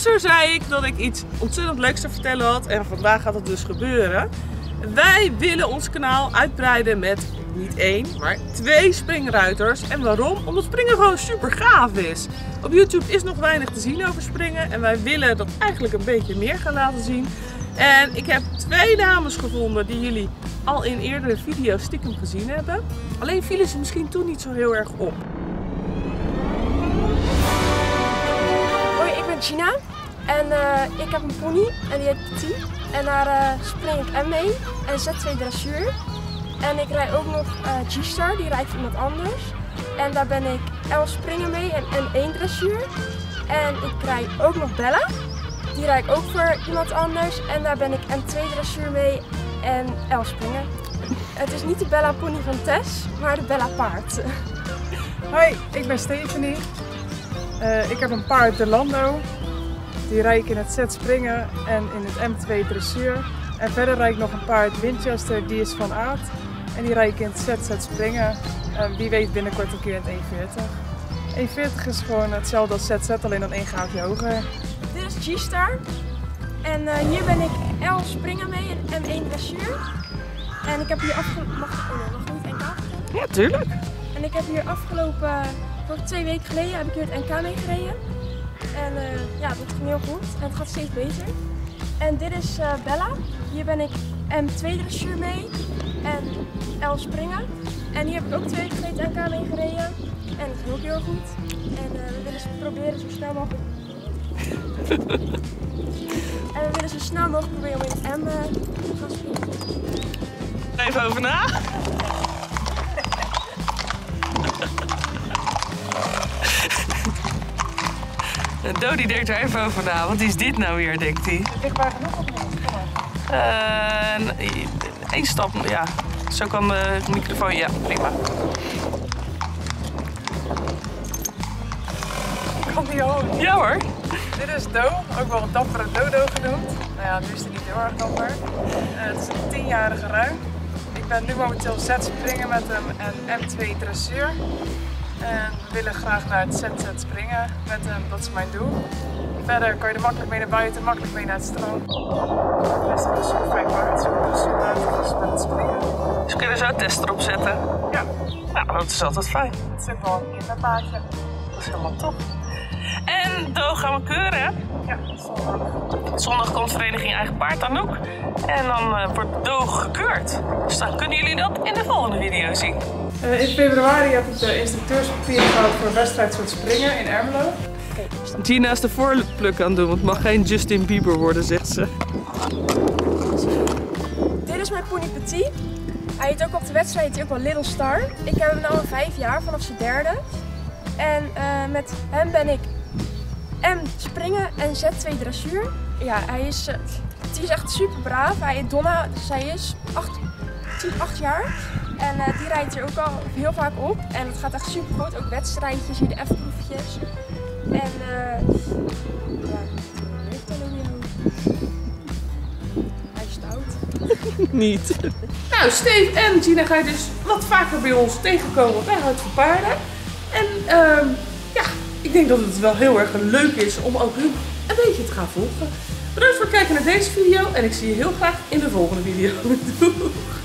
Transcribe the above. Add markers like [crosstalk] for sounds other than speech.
Gisteren zei ik dat ik iets ontzettend leuks te vertellen had en vandaag gaat het dus gebeuren. Wij willen ons kanaal uitbreiden met niet één, maar twee springruiters. En waarom? Omdat springen gewoon super gaaf is. Op YouTube is nog weinig te zien over springen en wij willen dat eigenlijk een beetje meer gaan laten zien. En ik heb twee dames gevonden die jullie al in eerdere video's stiekem gezien hebben. Alleen vielen ze misschien toen niet zo heel erg op. Ben Gina en eh, ik heb een pony en die heet Petit. En daar uh, spring ik M mee en Z2 dressuur. En ik rij ook nog uh, G-Star, die rijdt iemand anders. En daar ben ik L springen mee en M1 dressuur. En ik rij ook nog Bella, die rijd ik ook voor iemand anders. En daar ben ik M2 dressuur mee en L springen. Het is niet de Bella pony van Tess, maar de Bella paard. Hoi, ik ben Stephanie. Ik heb een paard de Lando. Die rijd ik in het Z springen en in het M2 dressuur. En verder rijd ik nog een paard Winchester, die is van aard. En die rijd ik in het ZZ springen. Uh, wie weet binnenkort een keer in het 140. 140 is gewoon hetzelfde als ZZ, alleen dan één gaafje hoger. Dit is G-Star. En uh, hier ben ik L springen mee en M1 dressuur. En ik heb hier afgelopen... Mag, oh nee, mag niet NK Ja, tuurlijk. En ik heb hier afgelopen, voor twee weken geleden, heb ik hier het NK mee gereden. En uh, ja, dat ging heel goed. En het gaat steeds beter. En dit is uh, Bella. Hier ben ik M2 dressuur mee en L springen. En hier heb ik ook twee het NK mee gereden. En het ging ook heel goed. En uh, we willen proberen zo snel mogelijk [laughs] en we willen zo snel mogelijk proberen om in het M te gaan springen. Even over na. Dodi denkt er even over na. Wat is dit nou weer, denkt hij? Dichtbaar genoeg of niet? Eén stap, ja. Zo kan de microfoon, ja, prima. Kan die al? Ja hoor. Dit is Do, ook wel een dappere dodo genoemd. Nou ja, nu is hij niet heel erg dapper. Uh, het is een tienjarige ruim. Ik ben nu momenteel Z springen met hem en M2 dressuur. En we willen graag naar het ZZ springen met hem, dat is mijn doel. Verder kan je er makkelijk mee naar buiten, makkelijk mee naar het strand. Het is een super fijn uitgerust met het springen. Dus kunnen zo een test erop zetten. Ja. Nou, dat is altijd fijn. Het is ook wel een kinderpaardje. Dat is helemaal top. En Do gaan we keuren. Ja, zondag. Zondag komt Vereniging Eigen Paard dan ook. En dan uh, wordt Do gekeurd. Dus dan kunnen jullie dat in de volgende video zien. Uh, in februari heb ik de instructeurspapieren gehad voor wedstrijd soort springen in Ermelo. Gina is de voorpluk aan het doen, want het mag geen Justin Bieber worden, zegt ze. Dit is mijn pony Petit. Hij heet ook op de wedstrijd hij ook wel Little Star. Ik heb hem nu al vijf jaar, vanaf zijn derde. En uh, met hem ben ik M springen en Z2 dressuur. Ja, hij is, uh, hij is echt super braaf. Hij heet Donna, dus hij is 8, 10, 8 jaar. En uh, die rijdt er ook al heel vaak op. En het gaat echt super goed. Ook wedstrijdjes, hier de F-proefjes. En uh, ja, heeft dan Hij is stout. [laughs] Niet. Nou, Steve en Gina ga je dus wat vaker bij ons tegenkomen bij Hout voor Paarden. En uh, ja, ik denk dat het wel heel erg leuk is om ook hun een beetje te gaan volgen. Bedankt voor het kijken naar deze video en ik zie je heel graag in de volgende video. [laughs] Doei!